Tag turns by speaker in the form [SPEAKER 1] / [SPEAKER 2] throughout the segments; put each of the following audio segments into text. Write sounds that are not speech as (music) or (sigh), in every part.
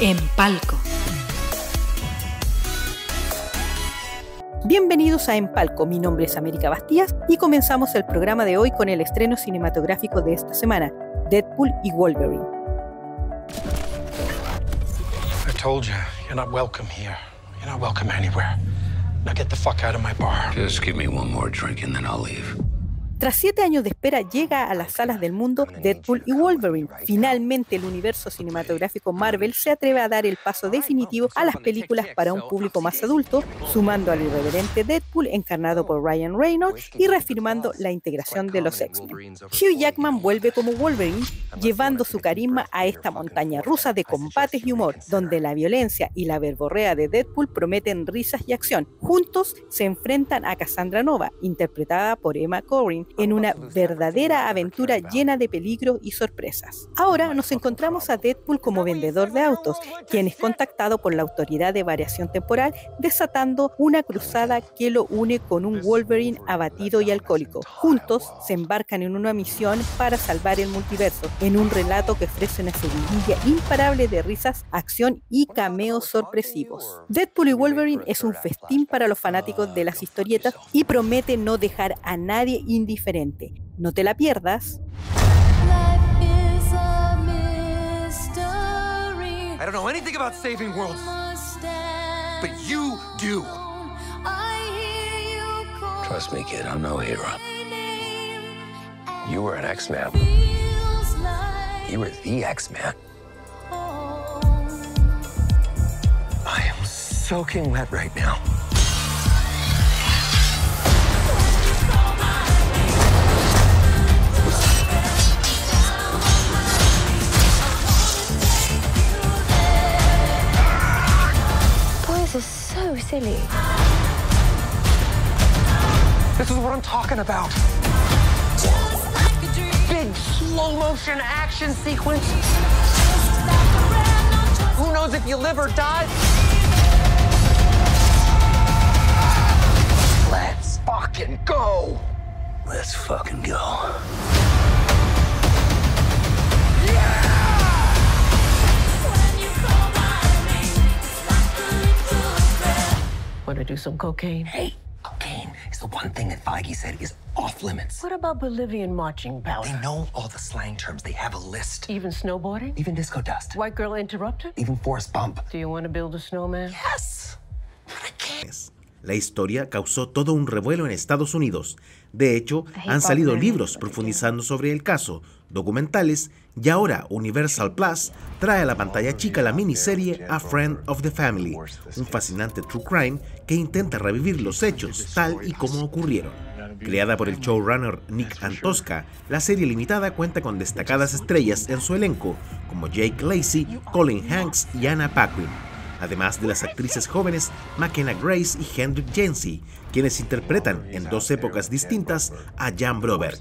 [SPEAKER 1] En Palco.
[SPEAKER 2] Bienvenidos a En Palco, mi nombre es América Bastías y comenzamos el programa de hoy con el estreno cinematográfico de esta semana, Deadpool y Wolverine.
[SPEAKER 3] I told you, you're not welcome here. You're not welcome anywhere. Now get the fuck out of my bar.
[SPEAKER 4] Just give me one more drink and then I'll leave.
[SPEAKER 2] Tras siete años de espera, llega a las salas del mundo Deadpool y Wolverine. Finalmente, el universo cinematográfico Marvel se atreve a dar el paso definitivo a las películas para un público más adulto, sumando al irreverente Deadpool encarnado por Ryan Reynolds y reafirmando la integración de los X-Men. Hugh Jackman vuelve como Wolverine, llevando su carisma a esta montaña rusa de combates y humor, donde la violencia y la verborrea de Deadpool prometen risas y acción. Juntos se enfrentan a Cassandra Nova, interpretada por Emma Corrin, en una verdadera aventura llena de peligro y sorpresas. Ahora nos encontramos a Deadpool como vendedor de autos, quien es contactado por la autoridad de variación temporal, desatando una cruzada que lo une con un Wolverine abatido y alcohólico. Juntos se embarcan en una misión para salvar el multiverso, en un relato que ofrece una seguidilla imparable de risas, acción y cameos sorpresivos. Deadpool y Wolverine es un festín para los fanáticos de las historietas y promete no dejar a nadie indiferente. No te la pierdas.
[SPEAKER 5] I don't know anything about saving worlds, but you do.
[SPEAKER 4] Trust me, kid, I'm no hero. You were an X-Man. You were the X-Man.
[SPEAKER 5] I am soaking wet right now.
[SPEAKER 6] So silly.
[SPEAKER 5] This is what I'm talking about. Big slow motion action sequence. Who knows if you live or die? Let's fucking go.
[SPEAKER 4] Let's fucking go.
[SPEAKER 7] Want to do some cocaine?
[SPEAKER 5] Hey, cocaine is the one thing that Feige said is off limits.
[SPEAKER 7] What about Bolivian marching
[SPEAKER 5] They
[SPEAKER 7] powder?
[SPEAKER 5] know all the slang terms. They have a list.
[SPEAKER 7] Even snowboarding?
[SPEAKER 5] Even disco dust.
[SPEAKER 7] White girl interrupted?
[SPEAKER 5] Even Forrest Bump.
[SPEAKER 7] Do you want to build a snowman?
[SPEAKER 5] Yes. But I can't.
[SPEAKER 8] La historia causó todo un revuelo en Estados Unidos. De hecho, han salido libros profundizando sobre el caso, documentales, y ahora Universal Plus trae a la pantalla chica la miniserie A Friend of the Family, un fascinante true crime que intenta revivir los hechos tal y como ocurrieron. Creada por el showrunner Nick Antosca, la serie limitada cuenta con destacadas estrellas en su elenco, como Jake Lacey, Colin Hanks y Anna Paquin además de las actrices jóvenes McKenna Grace y Hendrik Jensi, quienes interpretan en dos épocas distintas a Jan Broberg.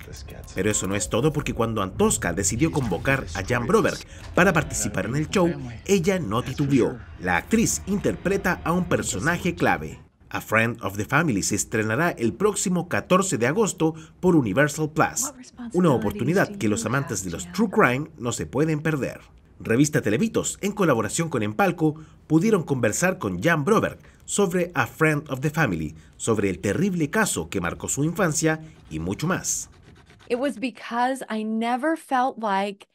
[SPEAKER 8] Pero eso no es todo porque cuando Antosca decidió convocar a Jan Broberg para participar en el show, ella no titubeó. La actriz interpreta a un personaje clave. A Friend of the Family se estrenará el próximo 14 de agosto por Universal Plus, una oportunidad que los amantes de los True Crime no se pueden perder. Revista Televitos, en colaboración con Empalco, pudieron conversar con Jan Broberg sobre A Friend of the Family, sobre el terrible caso que marcó su infancia y mucho más.
[SPEAKER 9] It was because I never felt like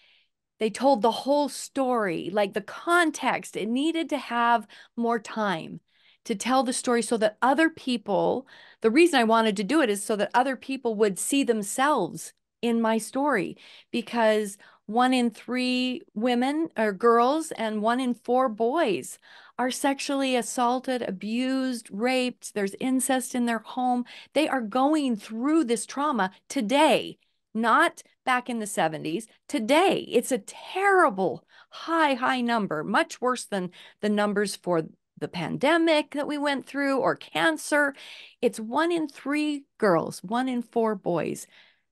[SPEAKER 9] they told the whole story, like the context. It needed to have more time to tell the story so that other people, the reason I wanted to do it is so that other people would see themselves in my story because one in three women or girls and one in four boys are sexually assaulted, abused, raped. There's incest in their home. They are going through this trauma today, not back in the 70s. Today, it's a terrible, high, high number, much worse than the numbers for the pandemic that we went through or cancer. It's one in three girls, one in four boys.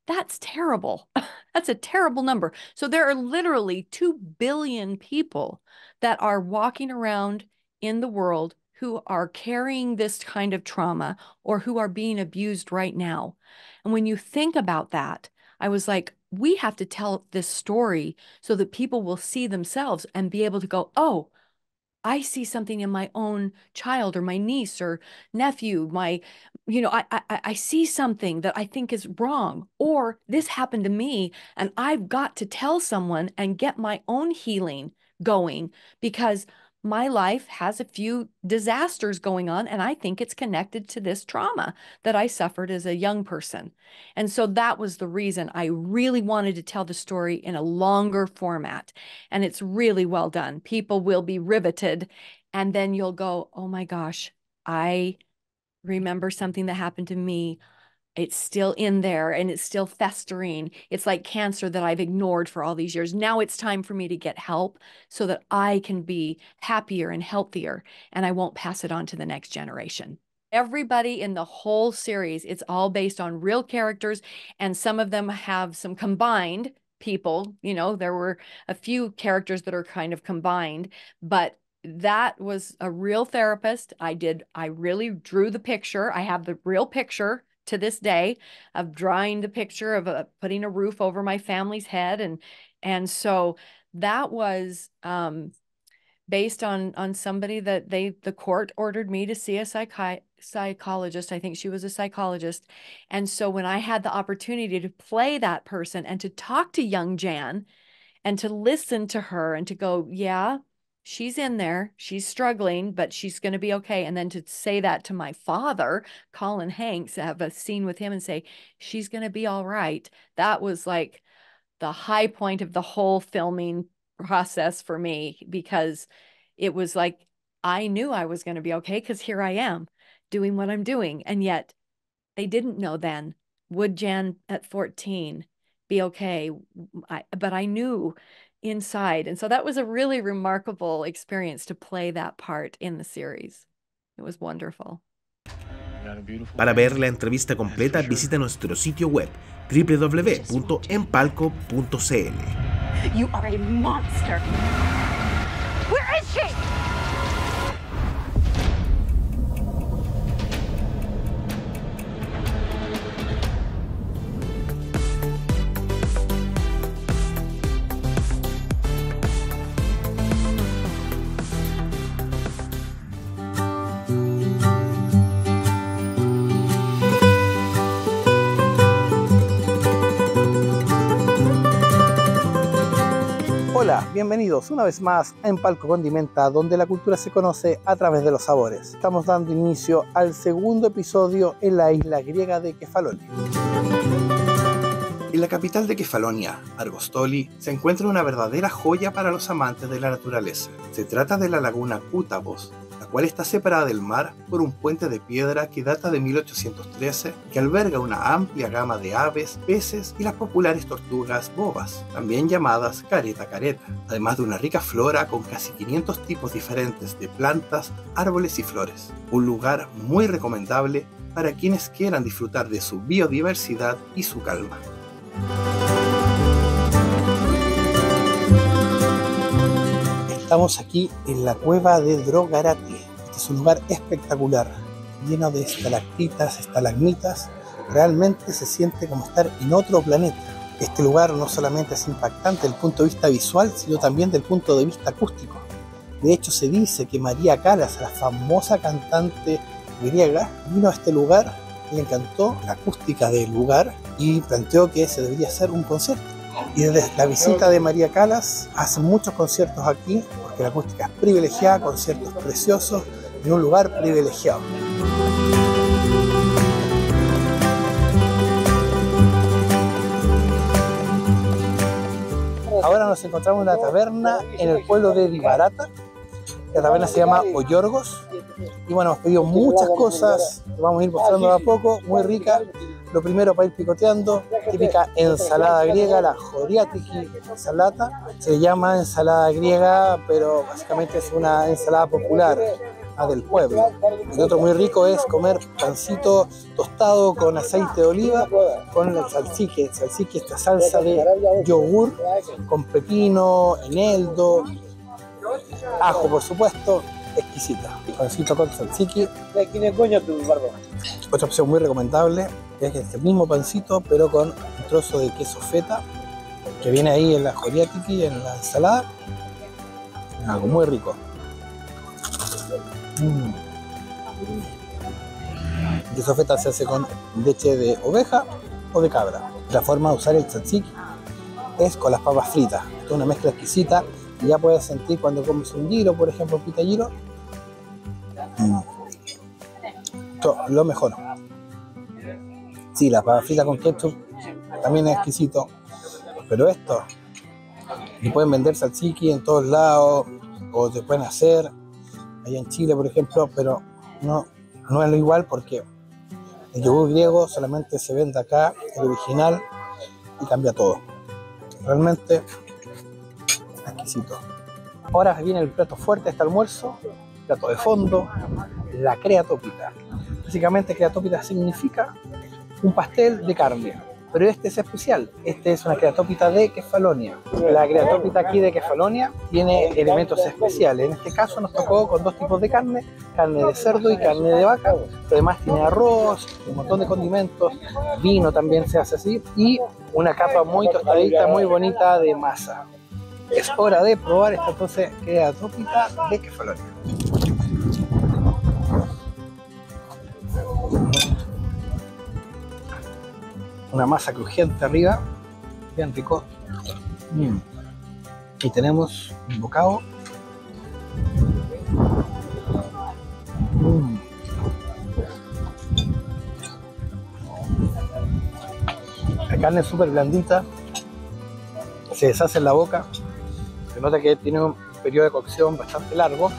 [SPEAKER 9] That's terrible. (laughs) That's a terrible number. So there are literally 2 billion people that are walking around in the world who are carrying this kind of trauma or who are being abused right now. And when you think about that, I was like, we have to tell this story so that people will see themselves and be able to go, oh, I see something in my own child or my niece or nephew, my, you know, I, I, I see something that I think is wrong, or this happened to me, and I've got to tell someone and get my own healing going because my life has a few disasters going on, and I think it's connected to this trauma that I suffered as a young person. And so that was the reason I really wanted to tell the story in a longer format. And it's really well done. People will be riveted, and then you'll go, oh my gosh, I remember something that happened to me it's still in there and it's still festering. It's like cancer that I've ignored for all these years. Now it's time for me to get help so that I can be happier and healthier and I won't pass it on to the next generation. Everybody in the whole series, it's all based on real characters, and some of them have some combined people. You know, there were a few characters that are kind of combined, but that was a real therapist. I did, I really drew the picture. I have the real picture to this day of drawing the picture of putting a roof over my family's head and and so that was um, based on on somebody that they the court ordered me to see a psychi- psychologist. I think she was a psychologist. And so when i had the opportunity to play that person and to talk to young jan and to listen to her and to go yeah she's in there, she's struggling, but she's going to be okay. And then to say that to my father, Colin Hanks, have a scene with him and say, she's going to be all right. That was like the high point of the whole filming process for me because it was like I knew I was going to be okay because here I am doing what I'm doing. And yet they didn't know then. Would Jan at 14 be okay? I, but I knew inside. And so that was a really remarkable experience to play that part in the series. It was wonderful.
[SPEAKER 8] Para ver la entrevista completa, visita nuestro sitio web www.empalco.cl.
[SPEAKER 6] You are a monster.
[SPEAKER 1] Bienvenidos una vez más a Empalco Condimenta, donde la cultura se conoce a través de los sabores. Estamos dando inicio al segundo episodio en la isla griega de Kefalonia. En la capital de Kefalonia, Argostoli, se encuentra una verdadera joya para los amantes de la naturaleza. Se trata de la laguna Kutavos, la cual está separada del mar por un puente de piedra que data de 1813, que alberga una amplia gama de aves, peces y las populares tortugas bobas, también llamadas careta careta, además de una rica flora con casi 500 tipos diferentes de plantas, árboles y flores. Un lugar muy recomendable para quienes quieran disfrutar de su biodiversidad y su calma. Estamos aquí en la cueva de Drogarati. Este es un lugar espectacular, lleno de estalactitas, estalagmitas. Realmente se siente como estar en otro planeta. Este lugar no solamente es impactante desde el punto de vista visual, sino también desde el punto de vista acústico. De hecho, se dice que María Calas, la famosa cantante griega, vino a este lugar, le encantó la acústica del lugar y planteó que se debería hacer un concierto. Y desde la visita de María Calas hacen muchos conciertos aquí, porque la acústica es privilegiada, conciertos preciosos en un lugar privilegiado. Ahora nos encontramos en una taberna en el pueblo de Dibarata. La taberna se llama Oyorgos. Y bueno, hemos pedido muchas cosas vamos a ir mostrando a poco, muy ricas. Lo primero para ir picoteando, típica ensalada griega, la joriatiki ensalata. Se llama ensalada griega, pero básicamente es una ensalada popular del pueblo. Y otro muy rico es comer pancito tostado con aceite de oliva, con el salsique. El salsique, esta salsa de yogur con pepino, eneldo, ajo por supuesto, exquisita. Pancito con salsique. Otra opción muy recomendable es este mismo pancito, pero con un trozo de queso feta que viene ahí en la joriatiki, en la ensalada. Algo muy rico. Mm. El queso feta se hace con leche de oveja o de cabra. La forma de usar el tzatziki con las papas fritas. Esto es una mezcla exquisita y ya puedes sentir cuando comes un giro, por ejemplo, un pitalliro. Mm. Esto, lo mejor. Sí, la papa frita con ketchup también es exquisito. Pero esto, y pueden vender tzatziki en todos lados, o te pueden hacer, allá en Chile, por ejemplo, pero no, no es lo igual porque el yogur griego solamente se vende acá, el original, y cambia todo. Realmente exquisito. Ahora viene el plato fuerte de este almuerzo, plato de fondo, la creatópita. Básicamente creatópita significa un pastel de carne. Pero este es especial, este es una creatópita de Kefalonia. La creatópita aquí de Kefalonia tiene elementos especiales. En este caso nos tocó con dos tipos de carne, carne de cerdo y carne de vaca. Además tiene arroz, un montón de condimentos, vino también se hace así y una capa muy tostadita, muy bonita de masa. Es hora de probar esta entonces creatópita de Kefalonia. Una masa crujiente arriba, bien rico. Mm. Y tenemos un bocado. Mm. La carne es súper blandita, se deshace en la boca, se nota que tiene un periodo de cocción bastante largo,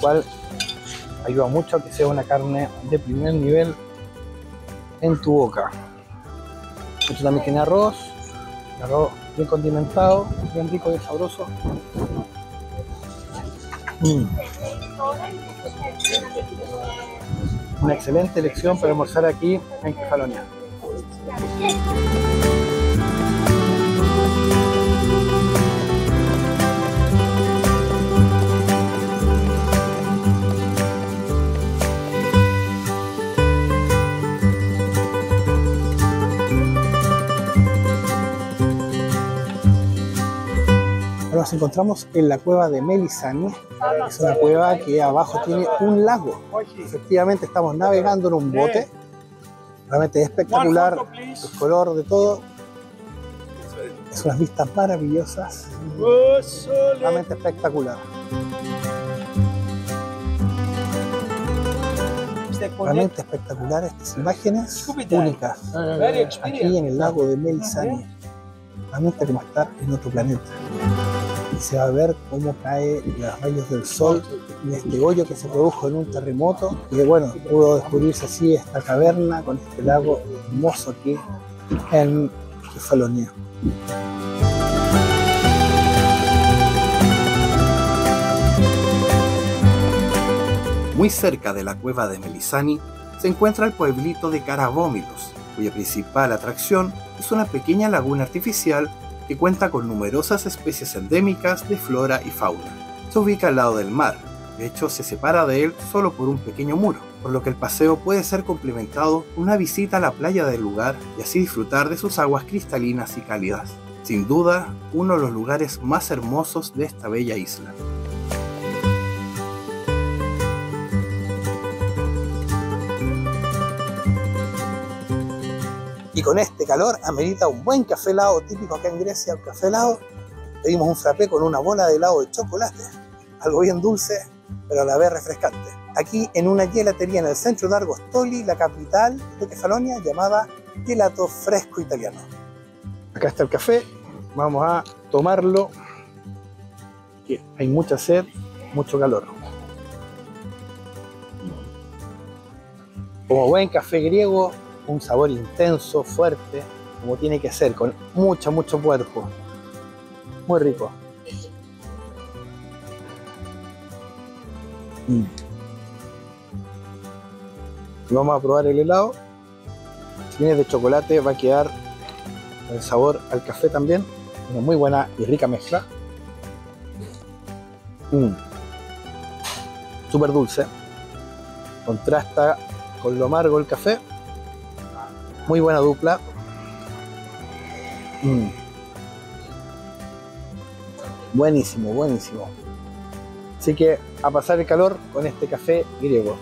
[SPEAKER 1] cual ayuda mucho a que sea una carne de primer nivel en tu boca. Esto también tiene arroz, arroz bien condimentado, bien rico y sabroso. Mm. Una excelente elección para almorzar aquí en Kefalonia. Nos encontramos en la cueva de Melisani. Es una cueva que abajo tiene un lago. Efectivamente estamos navegando en un bote. Realmente es espectacular el color de todo. Es unas vistas maravillosas. Realmente espectacular. Realmente espectacular estas imágenes únicas aquí en el lago de Melisani. Realmente como estar en otro planeta y se va a ver cómo cae los rayos del sol en este hoyo que se produjo en un terremoto y bueno, pudo descubrirse así esta caverna con este lago hermoso aquí en Kefalonia. Muy cerca de la cueva de Melisani se encuentra el pueblito de Carabómilos, cuya principal atracción es una pequeña laguna artificial que cuenta con numerosas especies endémicas de flora y fauna. Se ubica al lado del mar, de hecho se separa de él solo por un pequeño muro, por lo que el paseo puede ser complementado con una visita a la playa del lugar y así disfrutar de sus aguas cristalinas y cálidas. Sin duda, uno de los lugares más hermosos de esta bella isla. Con este calor amerita un buen café helado típico acá en Grecia, un café helado. Pedimos un frappé con una bola de helado de chocolate, algo bien dulce, pero a la vez refrescante. Aquí en una gelatería en el centro de Argostoli, la capital de Kefalonia, llamada Gelato Fresco Italiano. Acá está el café, vamos a tomarlo. Hay mucha sed, mucho calor. Como buen café griego, un sabor intenso, fuerte, como tiene que ser, con mucho, mucho cuerpo. Muy rico. Mm. Vamos a probar el helado. Si viene de chocolate va a quedar el sabor al café también. Una muy buena y rica mezcla. Mm. Súper dulce. Contrasta con lo amargo el café muy buena dupla. Mm. Buenísimo, buenísimo. Así que a pasar el calor con este café griego.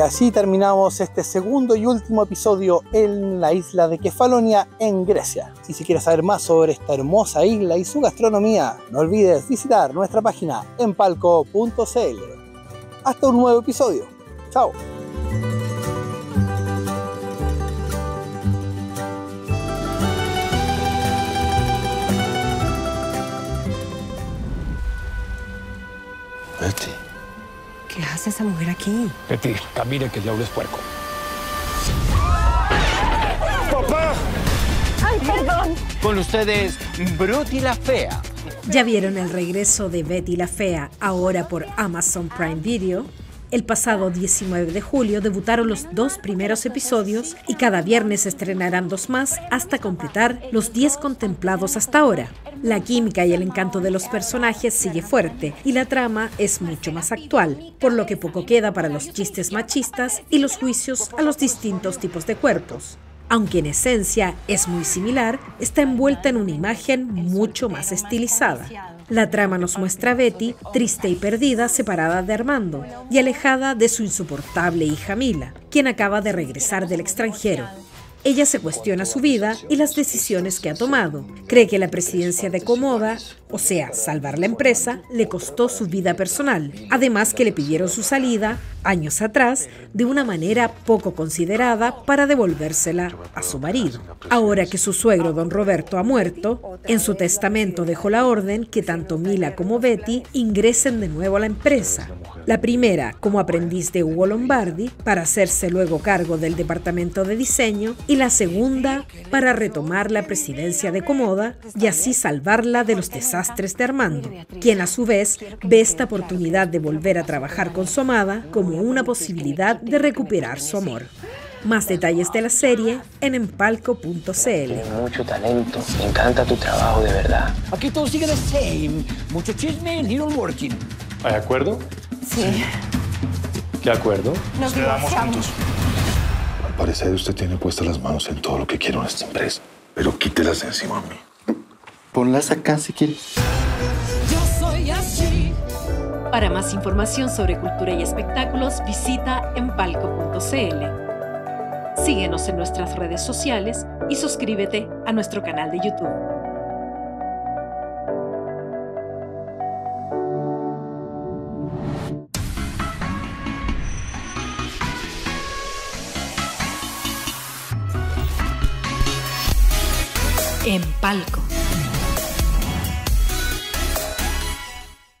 [SPEAKER 1] Y así terminamos este segundo y último episodio en la isla de Kefalonia, en Grecia. Si se quiere saber más sobre esta hermosa isla y su gastronomía, no olvides visitar nuestra página en palco.cl. Hasta un nuevo episodio. Chao.
[SPEAKER 10] Hace esa mujer aquí?
[SPEAKER 3] Betty, camine que el diablo es puerco.
[SPEAKER 10] ¡Ay, perdón!
[SPEAKER 11] Con ustedes, Bruty la Fea.
[SPEAKER 10] ¿Ya vieron el regreso de Betty la Fea ahora por Amazon Prime Video? El pasado 19 de julio debutaron los dos primeros episodios y cada viernes estrenarán dos más hasta completar los 10 contemplados hasta ahora. La química y el encanto de los personajes sigue fuerte y la trama es mucho más actual, por lo que poco queda para los chistes machistas y los juicios a los distintos tipos de cuerpos. Aunque en esencia es muy similar, está envuelta en una imagen mucho más estilizada. La trama nos muestra a Betty, triste y perdida, separada de Armando y alejada de su insoportable hija Mila, quien acaba de regresar del extranjero. Ella se cuestiona su vida y las decisiones que ha tomado. Cree que la presidencia de Comoda, o sea, salvar la empresa, le costó su vida personal. Además que le pidieron su salida, años atrás, de una manera poco considerada para devolvérsela a su marido. Ahora que su suegro, don Roberto, ha muerto, en su testamento dejó la orden que tanto Mila como Betty ingresen de nuevo a la empresa. La primera como aprendiz de Hugo Lombardi, para hacerse luego cargo del departamento de diseño, y la segunda para retomar la presidencia de Comoda y así salvarla de los desastres de Armando, quien a su vez ve esta oportunidad de volver a trabajar con su amada como una posibilidad de recuperar su amor. Más detalles de la serie en empalco.cl.
[SPEAKER 11] Mucho talento. Me encanta tu trabajo, de verdad.
[SPEAKER 12] Aquí todo sigue the same. Mucho chisme, little working.
[SPEAKER 3] ¿Hay acuerdo?
[SPEAKER 10] Sí.
[SPEAKER 3] ¿Qué acuerdo?
[SPEAKER 10] Nos divorciamos.
[SPEAKER 13] Al parecer usted tiene puestas las manos en todo lo que quiere en esta empresa. Pero quítelas de encima a mí.
[SPEAKER 11] Ponlas acá si quieres.
[SPEAKER 4] Yo soy así.
[SPEAKER 2] Para más información sobre cultura y espectáculos, visita empalco.cl. Síguenos en nuestras redes sociales y suscríbete a nuestro canal de YouTube. Falco.